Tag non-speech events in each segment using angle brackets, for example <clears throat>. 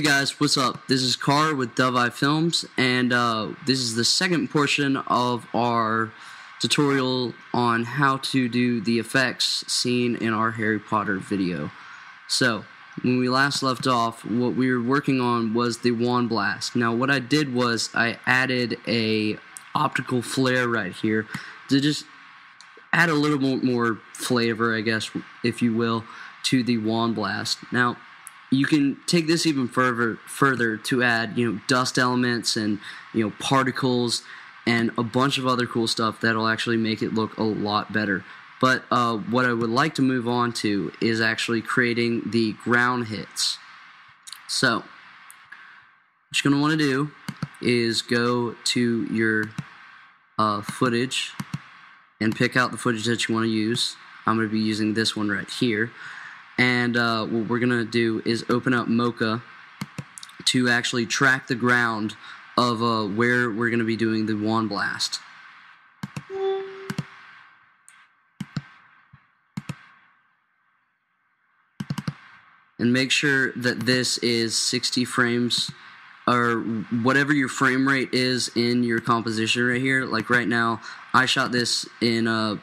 Hey guys, what's up? This is Carr with Dove Eye Films, and uh, this is the second portion of our tutorial on how to do the effects seen in our Harry Potter video. So, when we last left off, what we were working on was the wand blast. Now, what I did was I added a optical flare right here to just add a little more, flavor, I guess, if you will, to the wand blast. Now, you can take this even further further to add you know dust elements and you know particles and a bunch of other cool stuff that'll actually make it look a lot better. But uh, what I would like to move on to is actually creating the ground hits. So what you're going to want to do is go to your uh, footage and pick out the footage that you want to use. I'm going to be using this one right here and uh, what we're going to do is open up Mocha to actually track the ground of uh, where we're going to be doing the wand blast. And make sure that this is 60 frames or whatever your frame rate is in your composition right here. Like right now, I shot this in uh,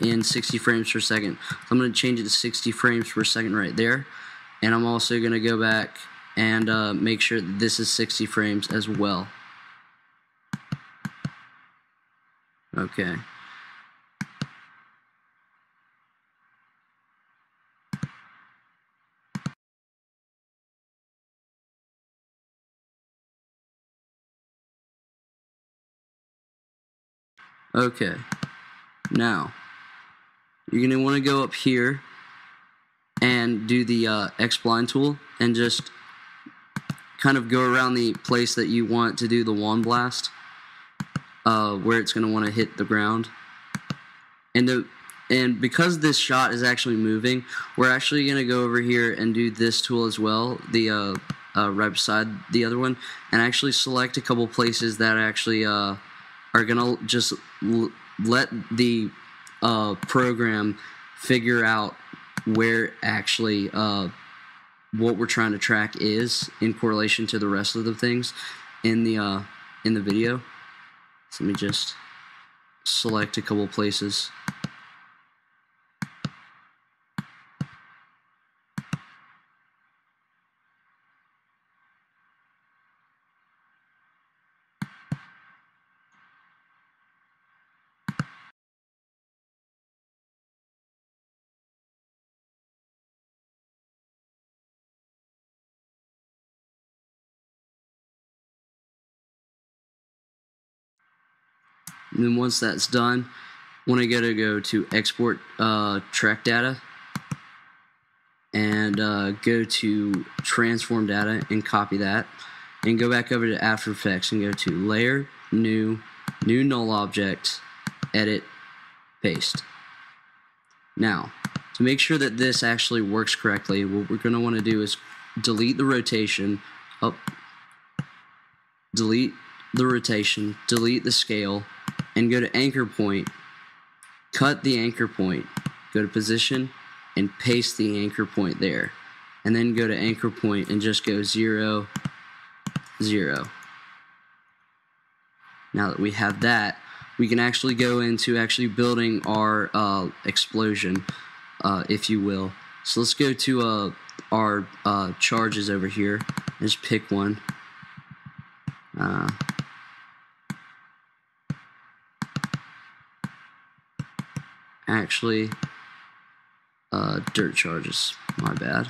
in 60 frames per second. So I'm going to change it to 60 frames per second right there. And I'm also going to go back and uh, make sure that this is 60 frames as well. Okay. Okay. Now, you're going to want to go up here and do the uh, X-Spline tool and just kind of go around the place that you want to do the wand blast uh, where it's going to want to hit the ground. And, the, and because this shot is actually moving, we're actually going to go over here and do this tool as well, the uh, uh, right beside the other one, and actually select a couple places that actually uh, are going to just let the uh, program figure out where actually uh, what we're trying to track is in correlation to the rest of the things in the uh, in the video. So let me just select a couple places. And then once that's done, want to go to go to export uh, track data and uh, go to transform data and copy that and go back over to After Effects and go to layer, new, new null object, edit, paste. Now, to make sure that this actually works correctly, what we're going to want to do is delete the rotation, up, delete the rotation, delete the scale, and go to anchor point, cut the anchor point, go to position, and paste the anchor point there. And then go to anchor point and just go 0, 0. Now that we have that, we can actually go into actually building our uh, explosion, uh, if you will. So let's go to uh, our uh, charges over here. Just pick one. Actually uh, dirt charges. My bad.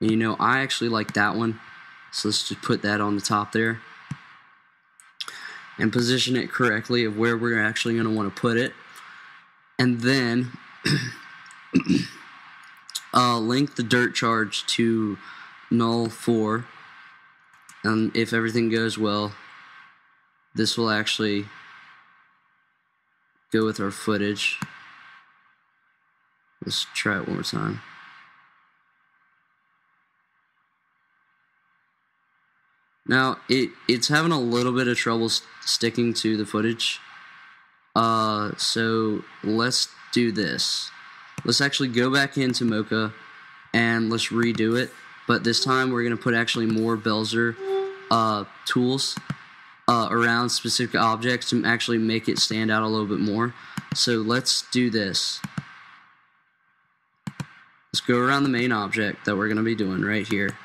And you know, I actually like that one. So let's just put that on the top there. And position it correctly of where we're actually going to want to put it. And then <clears throat> uh, link the dirt charge to null 4. And if everything goes well, this will actually go with our footage. Let's try it one more time. Now, it, it's having a little bit of trouble st sticking to the footage. Uh, so let's do this. let's actually go back into Mocha and let's redo it. But this time we're going to put actually more Bezier uh, tools uh, around specific objects to actually make it stand out a little bit more. So let's do this. Let's go around the main object that we're going to be doing right here.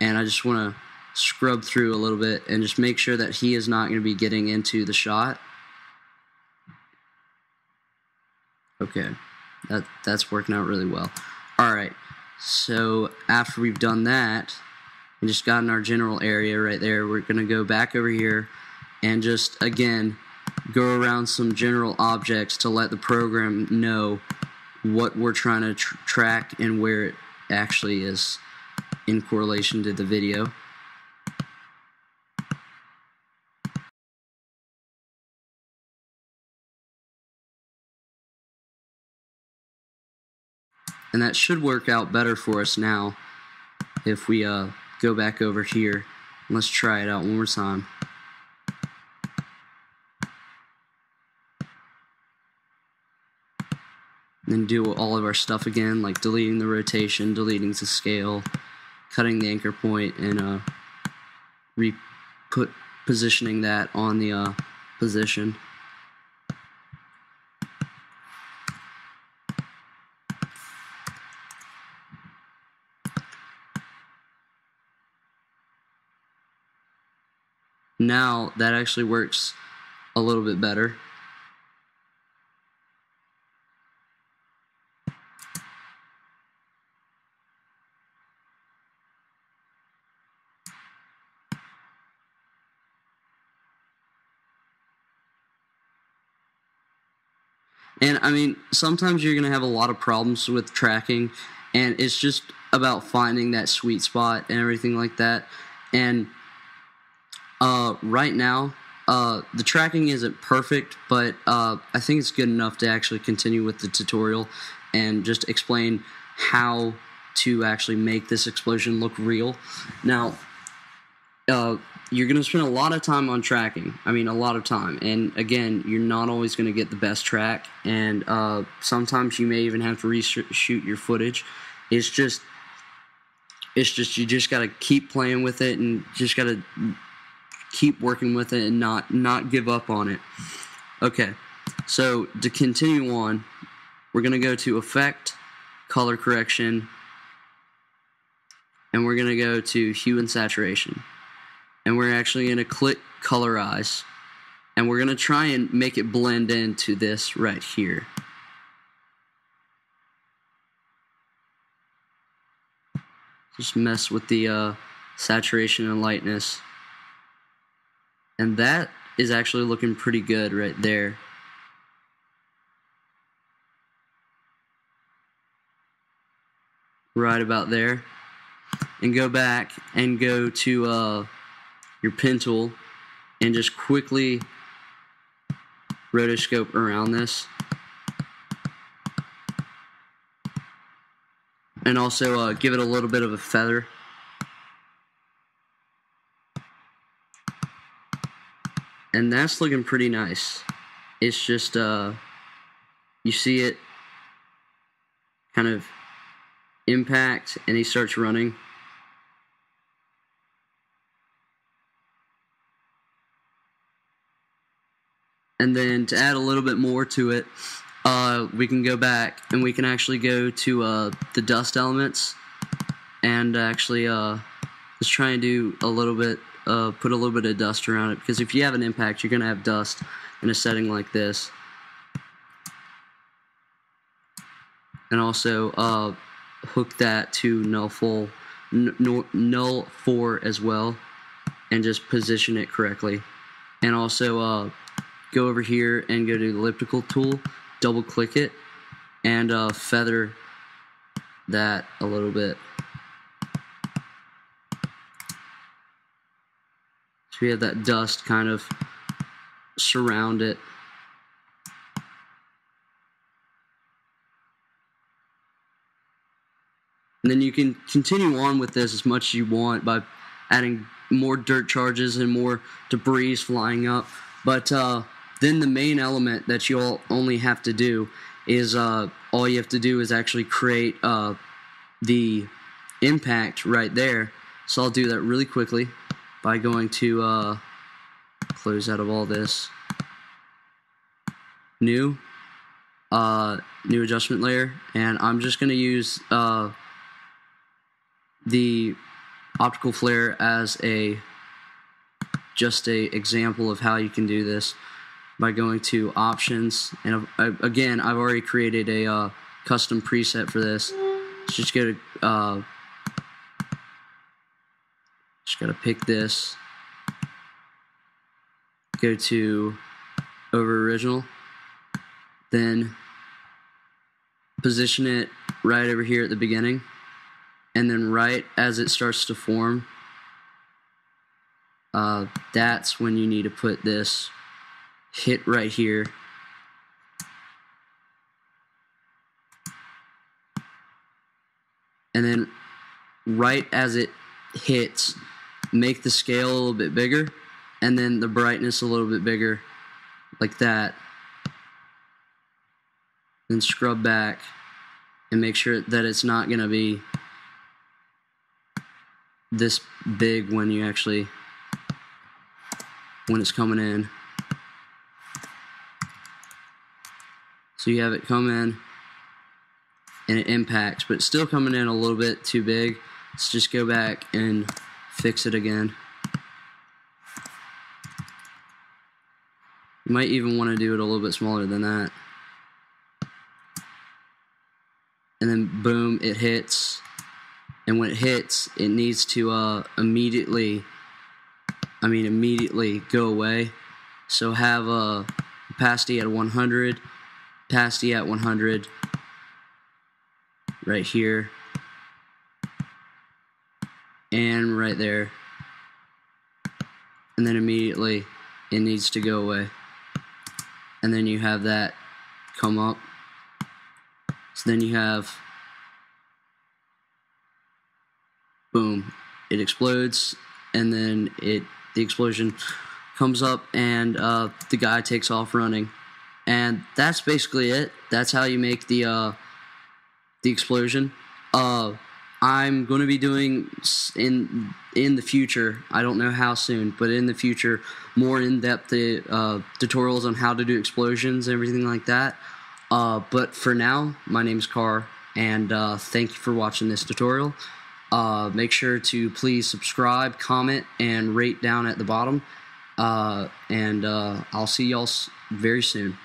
And I just want to scrub through a little bit and just make sure that he is not going to be getting into the shot. Okay, that that's working out really well. All right, so after we've done that and just gotten our general area right there, we're going to go back over here and just, again, go around some general objects to let the program know what we're trying to tr track and where it actually is in correlation to the video. And that should work out better for us now if we uh, go back over here. Let's try it out one more time. Then do all of our stuff again, like deleting the rotation, deleting the scale, cutting the anchor point, and uh, re put positioning that on the uh, position. Now that actually works a little bit better. And I mean, sometimes you're going to have a lot of problems with tracking, and it's just about finding that sweet spot and everything like that. And uh, right now, uh, the tracking isn't perfect, but uh, I think it's good enough to actually continue with the tutorial and just explain how to actually make this explosion look real. Now, uh, you're going to spend a lot of time on tracking. I mean, a lot of time. And again, you're not always going to get the best track. And uh, sometimes you may even have to reshoot your footage. It's just, it's just, you just got to keep playing with it and just got to keep working with it and not, not give up on it. Okay. So to continue on, we're going to go to Effect, Color Correction, and we're going to go to Hue and Saturation and we're actually going to click colorize and we're going to try and make it blend into this right here. Just mess with the uh, saturation and lightness. And that is actually looking pretty good right there. Right about there. And go back and go to uh, your pen tool and just quickly rotoscope around this. And also uh, give it a little bit of a feather. And that's looking pretty nice. It's just, uh, you see it kind of impact and he starts running. And then to add a little bit more to it, uh, we can go back and we can actually go to uh, the dust elements and actually uh, try and do a little bit, uh, put a little bit of dust around it because if you have an impact, you're going to have dust in a setting like this. And also uh, hook that to null full, null 4 as well and just position it correctly. And also uh, go over here and go to the elliptical tool, double click it, and uh, feather that a little bit. So we have that dust kind of surround it. And then you can continue on with this as much as you want by adding more dirt charges and more debris flying up. But uh, then the main element that you'll only have to do is uh, all you have to do is actually create uh, the impact right there. So I'll do that really quickly by going to uh, close out of all this. New, uh, new adjustment layer, and I'm just going to use uh, the optical flare as a just a example of how you can do this by going to options. And again I've already created a uh, custom preset for this. Just go to uh, just gotta pick this. Go to over original. Then position it right over here at the beginning. And then right as it starts to form uh, that's when you need to put this hit right here. And then right as it hits make the scale a little bit bigger and then the brightness a little bit bigger like that. Then scrub back and make sure that it's not going to be this big when you actually when it's coming in so you have it come in and it impacts but still coming in a little bit too big. Let's just go back and fix it again. You might even want to do it a little bit smaller than that. And then boom it hits. And when it hits it needs to uh, immediately I mean immediately go away. So have a opacity at 100 opacity at 100 right here and right there and then immediately it needs to go away. And then you have that come up. So then you have boom, it explodes, and then it the explosion comes up, and uh, the guy takes off running, and that's basically it. That's how you make the uh, the explosion. Uh, I'm going to be doing in in the future. I don't know how soon, but in the future, more in depth uh, tutorials on how to do explosions and everything like that. Uh, but for now, my name is Car, and uh, thank you for watching this tutorial. Uh, make sure to please subscribe, comment, and rate down at the bottom. And I'll see y'all very soon.